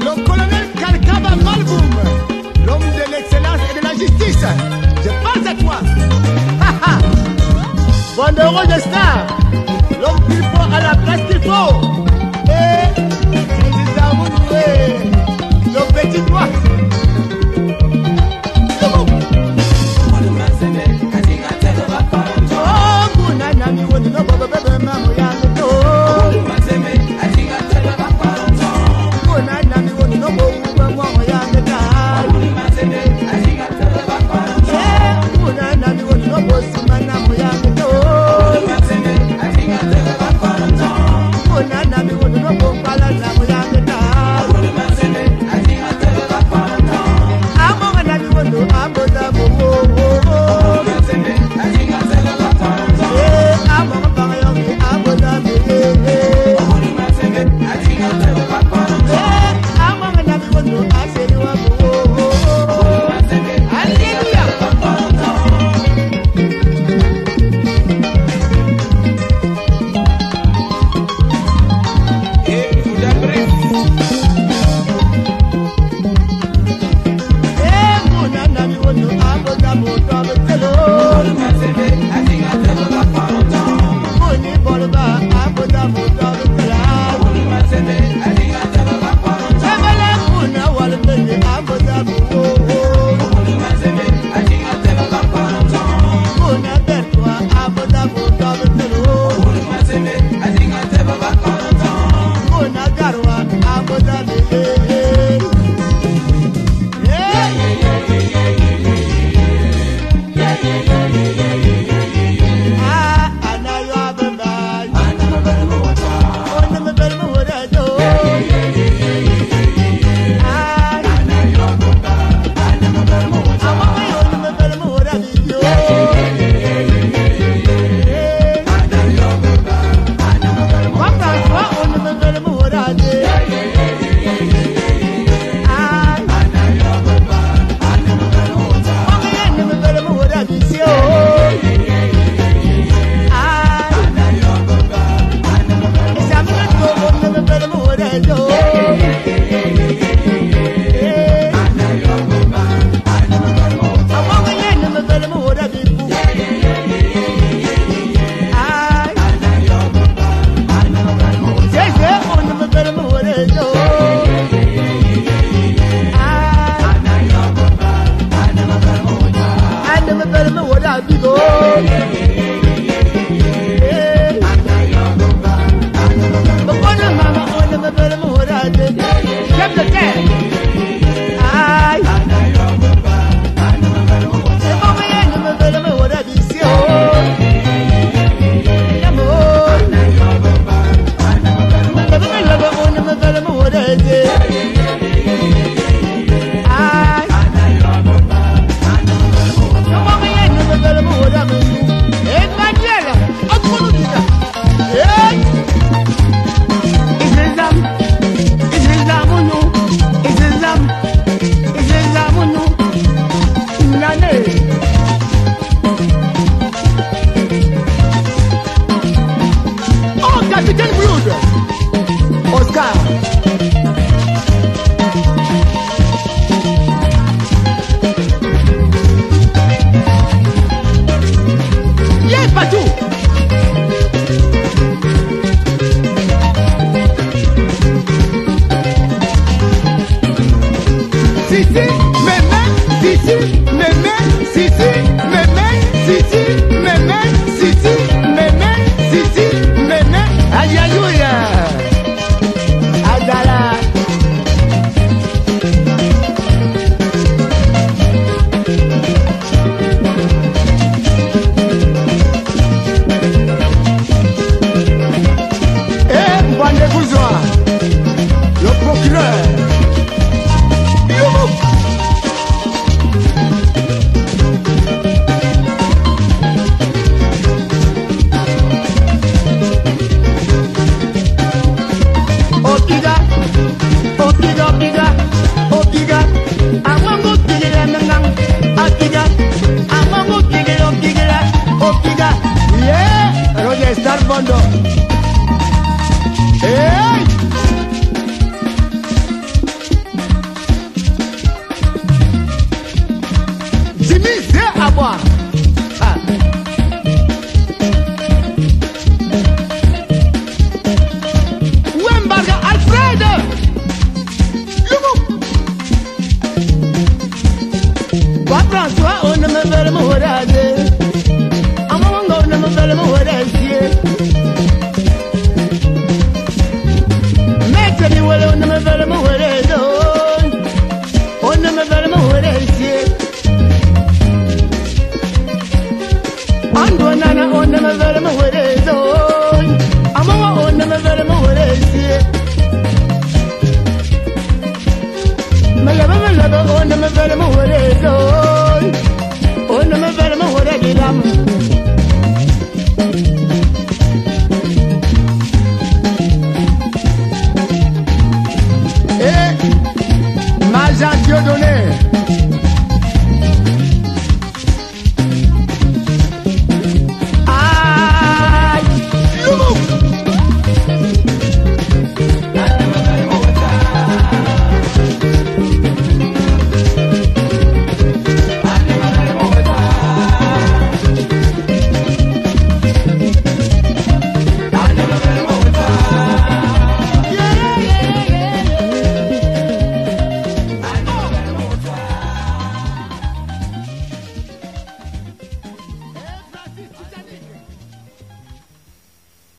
Le colonel Kalkaba Malboum, l'homme de l'excellence et de la justice. Je pense à toi. Bonne heure de star. L'homme qu'il faut à la place qu'il faut. Thank you. I'm amawa ona never malaba malaba ona